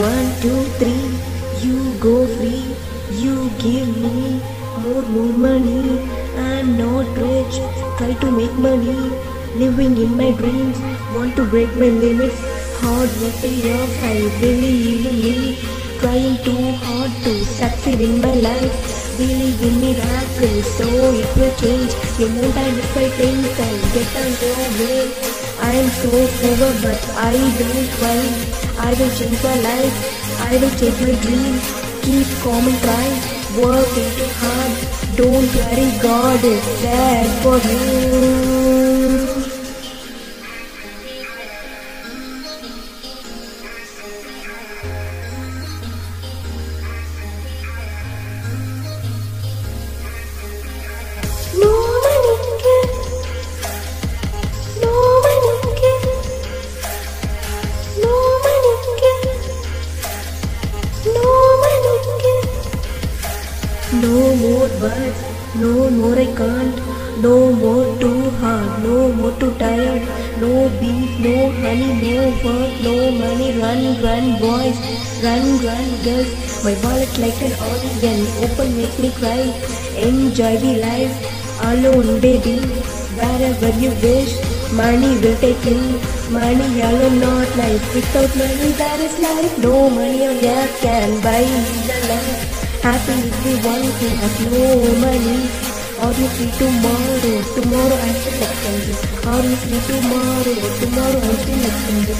One, two, three, you go free. You give me more, more money. I'm not rich, try to make money. Living in my dreams, want to break my limits. Hard work pay I believe in me. Trying too hard to succeed in my life. Believe in miracles, so it will change. You know that if I think, I'll get on your way. I'm so over, but I don't mind. I will change my life. I will take my dream. Keep calm and try. Work into hard. Don't worry, God is there for you. No no more I can't, no more too hard, no more too tired, no beef, no honey, no work, no money, run, run boys, run, run girls, my wallet like an organ, open make me cry, enjoy the life, alone baby, wherever you wish, money will take you, money alone not life, without money there is life, no money on earth can buy the life. Happy if we want to have no money. Are you tomorrow? Tomorrow I'm still you free tomorrow? Tomorrow I'm still extended.